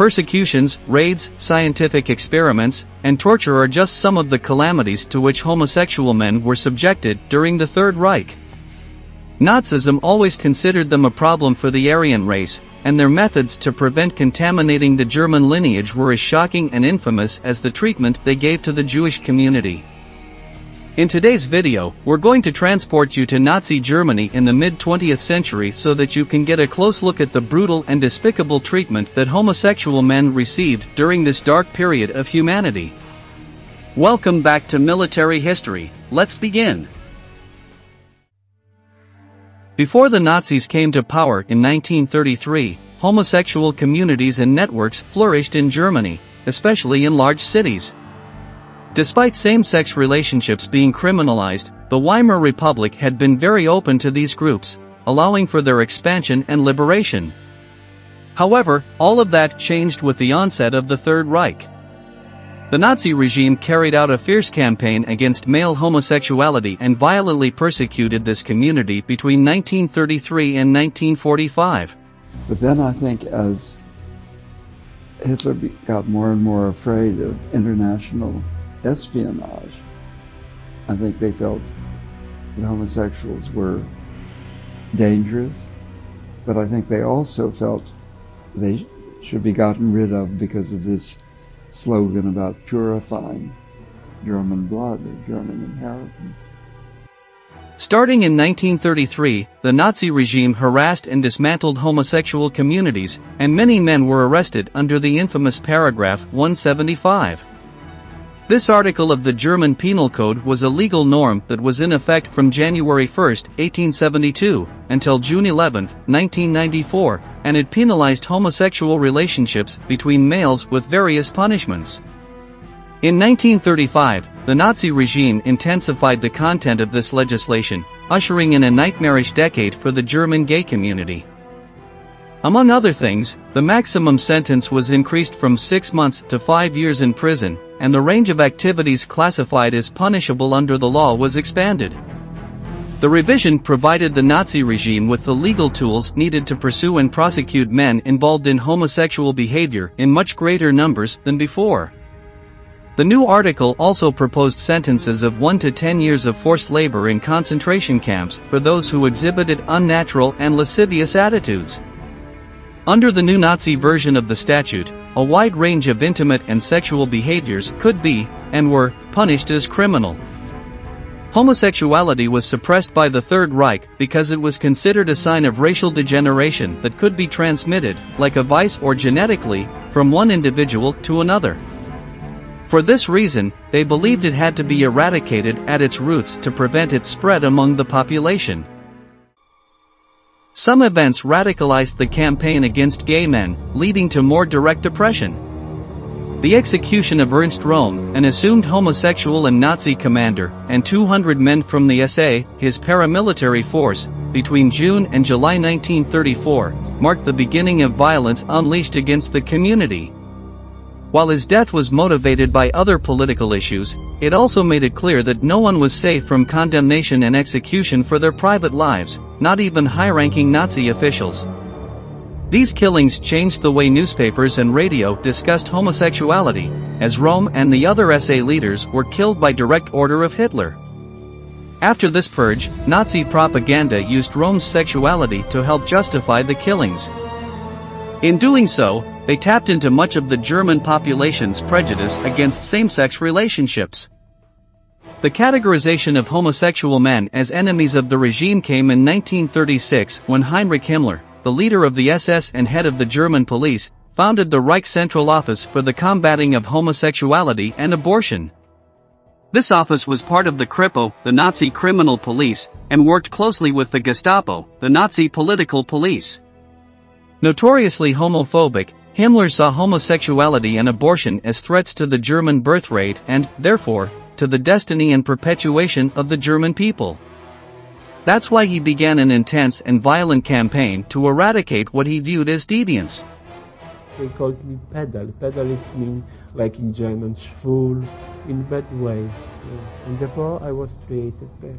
Persecutions, raids, scientific experiments, and torture are just some of the calamities to which homosexual men were subjected during the Third Reich. Nazism always considered them a problem for the Aryan race, and their methods to prevent contaminating the German lineage were as shocking and infamous as the treatment they gave to the Jewish community. In today's video, we're going to transport you to Nazi Germany in the mid-20th century so that you can get a close look at the brutal and despicable treatment that homosexual men received during this dark period of humanity. Welcome back to Military History, let's begin. Before the Nazis came to power in 1933, homosexual communities and networks flourished in Germany, especially in large cities. Despite same-sex relationships being criminalized, the Weimar Republic had been very open to these groups, allowing for their expansion and liberation. However, all of that changed with the onset of the Third Reich. The Nazi regime carried out a fierce campaign against male homosexuality and violently persecuted this community between 1933 and 1945. But then I think as Hitler got more and more afraid of international espionage. I think they felt the homosexuals were dangerous, but I think they also felt they should be gotten rid of because of this slogan about purifying German blood or German inheritance. Starting in 1933, the Nazi regime harassed and dismantled homosexual communities, and many men were arrested under the infamous paragraph 175. This article of the German Penal Code was a legal norm that was in effect from January 1, 1872, until June 11, 1994, and it penalized homosexual relationships between males with various punishments. In 1935, the Nazi regime intensified the content of this legislation, ushering in a nightmarish decade for the German gay community. Among other things, the maximum sentence was increased from six months to five years in prison, and the range of activities classified as punishable under the law was expanded. The revision provided the Nazi regime with the legal tools needed to pursue and prosecute men involved in homosexual behavior in much greater numbers than before. The new article also proposed sentences of 1 to 10 years of forced labor in concentration camps for those who exhibited unnatural and lascivious attitudes. Under the new Nazi version of the statute, a wide range of intimate and sexual behaviors could be, and were, punished as criminal. Homosexuality was suppressed by the Third Reich because it was considered a sign of racial degeneration that could be transmitted, like a vice or genetically, from one individual to another. For this reason, they believed it had to be eradicated at its roots to prevent its spread among the population. Some events radicalized the campaign against gay men, leading to more direct oppression. The execution of Ernst Röhm, an assumed homosexual and Nazi commander, and 200 men from the SA, his paramilitary force, between June and July 1934, marked the beginning of violence unleashed against the community. While his death was motivated by other political issues, it also made it clear that no one was safe from condemnation and execution for their private lives, not even high-ranking Nazi officials. These killings changed the way newspapers and radio discussed homosexuality, as Röhm and the other SA leaders were killed by direct order of Hitler. After this purge, Nazi propaganda used Röhm's sexuality to help justify the killings. In doing so, they tapped into much of the German population's prejudice against same-sex relationships. The categorization of homosexual men as enemies of the regime came in 1936 when Heinrich Himmler, the leader of the SS and head of the German police, founded the Reich Central Office for the Combating of Homosexuality and Abortion. This office was part of the Kripo, the Nazi criminal police, and worked closely with the Gestapo, the Nazi political police. Notoriously homophobic, Himmler saw homosexuality and abortion as threats to the German birth rate and, therefore, to the destiny and perpetuation of the German people. That's why he began an intense and violent campaign to eradicate what he viewed as deviance. They called me pedal. Pedal it means, like in German, schwul, in bad way. And therefore I was treated bad.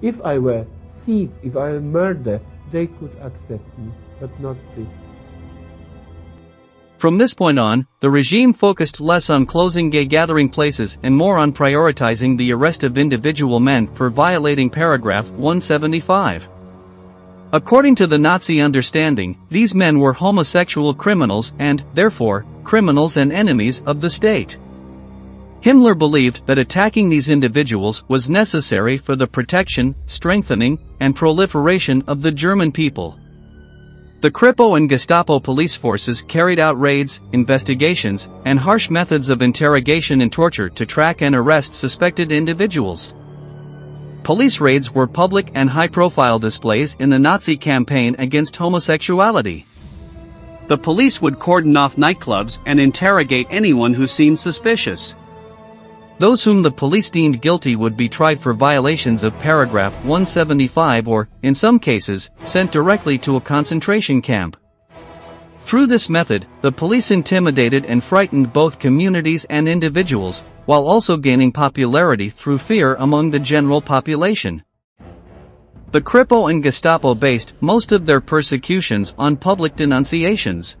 If I were thief, if I were murder, they could accept me, but not this. From this point on, the regime focused less on closing gay gathering places and more on prioritizing the arrest of individual men for violating paragraph 175. According to the Nazi understanding, these men were homosexual criminals and, therefore, criminals and enemies of the state. Himmler believed that attacking these individuals was necessary for the protection, strengthening, and proliferation of the German people. The Kripo and Gestapo police forces carried out raids, investigations, and harsh methods of interrogation and torture to track and arrest suspected individuals. Police raids were public and high-profile displays in the Nazi campaign against homosexuality. The police would cordon off nightclubs and interrogate anyone who seemed suspicious. Those whom the police deemed guilty would be tried for violations of paragraph 175 or, in some cases, sent directly to a concentration camp. Through this method, the police intimidated and frightened both communities and individuals, while also gaining popularity through fear among the general population. The Kripo and Gestapo based most of their persecutions on public denunciations.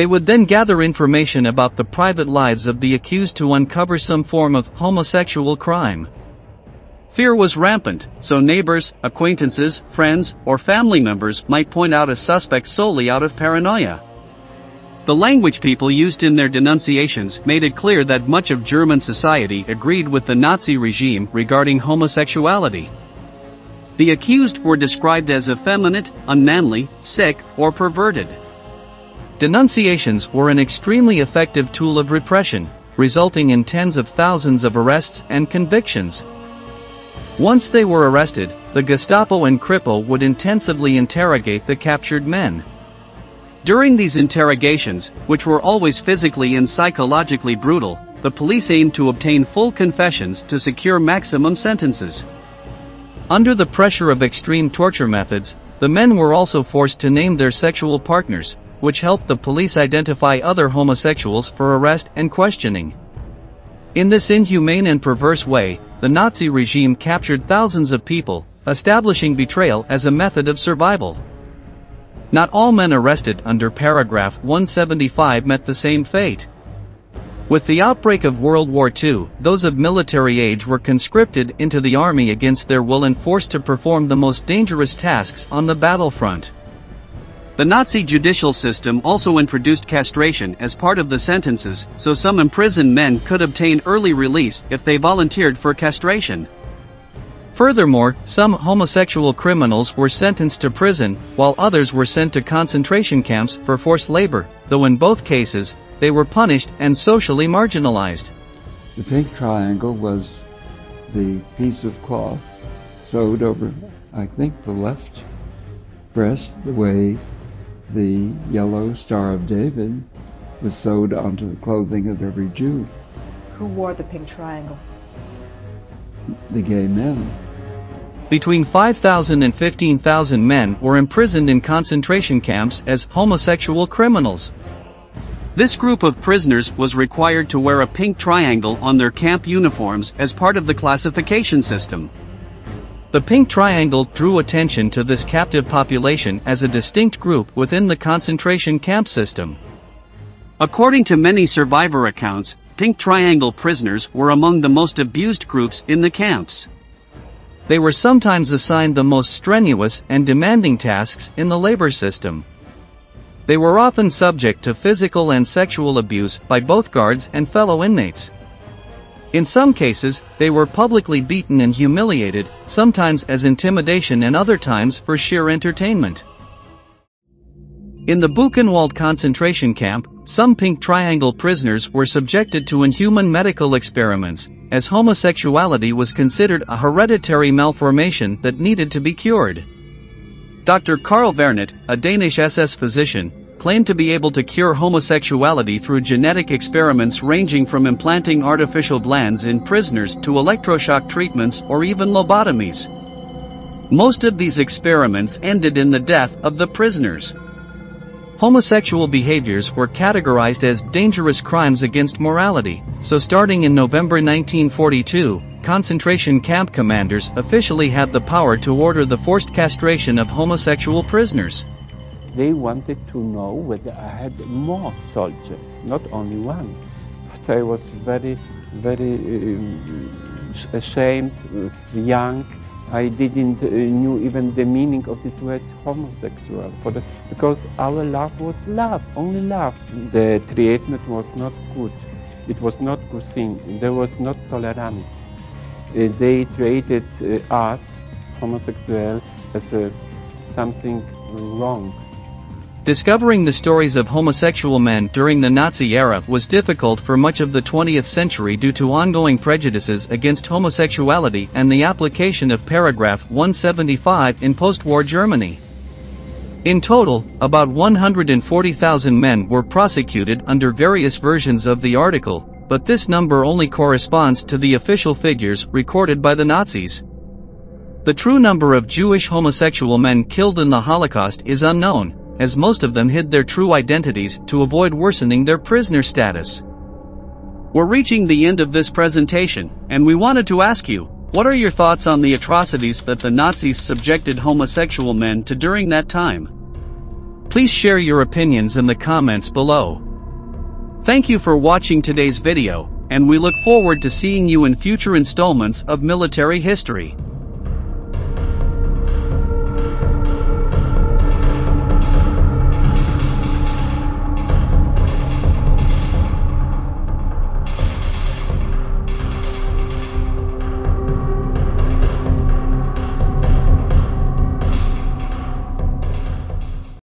They would then gather information about the private lives of the accused to uncover some form of homosexual crime. Fear was rampant, so neighbors, acquaintances, friends, or family members might point out a suspect solely out of paranoia. The language people used in their denunciations made it clear that much of German society agreed with the Nazi regime regarding homosexuality. The accused were described as effeminate, unmanly, sick, or perverted. Denunciations were an extremely effective tool of repression, resulting in tens of thousands of arrests and convictions, once they were arrested, the Gestapo and Kripo would intensively interrogate the captured men. During these interrogations, which were always physically and psychologically brutal, the police aimed to obtain full confessions to secure maximum sentences. Under the pressure of extreme torture methods, the men were also forced to name their sexual partners, which helped the police identify other homosexuals for arrest and questioning. In this inhumane and perverse way, the Nazi regime captured thousands of people, establishing betrayal as a method of survival. Not all men arrested under paragraph 175 met the same fate. With the outbreak of World War II, those of military age were conscripted into the army against their will and forced to perform the most dangerous tasks on the battlefront. The Nazi judicial system also introduced castration as part of the sentences, so some imprisoned men could obtain early release if they volunteered for castration. Furthermore, some homosexual criminals were sentenced to prison, while others were sent to concentration camps for forced labor, though in both cases, they were punished and socially marginalized. The pink triangle was the piece of cloth sewed over, I think, the left breast, the way the yellow Star of David was sewed onto the clothing of every Jew. Who wore the pink triangle? The gay men. Between 5,000 and 15,000 men were imprisoned in concentration camps as homosexual criminals. This group of prisoners was required to wear a pink triangle on their camp uniforms as part of the classification system. The pink triangle drew attention to this captive population as a distinct group within the concentration camp system. According to many survivor accounts, pink triangle prisoners were among the most abused groups in the camps. They were sometimes assigned the most strenuous and demanding tasks in the labor system. They were often subject to physical and sexual abuse by both guards and fellow inmates. In some cases, they were publicly beaten and humiliated, sometimes as intimidation and other times for sheer entertainment. In the Buchenwald concentration camp, some pink triangle prisoners were subjected to inhuman medical experiments, as homosexuality was considered a hereditary malformation that needed to be cured. Dr. Carl Værnet, a Danish SS physician, claimed to be able to cure homosexuality through genetic experiments ranging from implanting artificial glands in prisoners to electroshock treatments or even lobotomies. Most of these experiments ended in the death of the prisoners. Homosexual behaviors were categorized as dangerous crimes against morality, so starting in November 1942, concentration camp commanders officially had the power to order the forced castration of homosexual prisoners. They wanted to know whether I had more soldiers, not only one. But I was very, very uh, ashamed, uh, young. I didn't uh, knew even the meaning of this word homosexual for the, because our love was love, only love. The treatment was not good. It was not good thing. There was not tolerance. Uh, they treated uh, us, homosexual, as a, something wrong. Discovering the stories of homosexual men during the Nazi era was difficult for much of the 20th century due to ongoing prejudices against homosexuality and the application of paragraph 175 in post-war Germany. In total, about 140,000 men were prosecuted under various versions of the article, but this number only corresponds to the official figures recorded by the Nazis. The true number of Jewish homosexual men killed in the Holocaust is unknown, as most of them hid their true identities to avoid worsening their prisoner status. We're reaching the end of this presentation, and we wanted to ask you, what are your thoughts on the atrocities that the Nazis subjected homosexual men to during that time? Please share your opinions in the comments below. Thank you for watching today's video, and we look forward to seeing you in future installments of military history.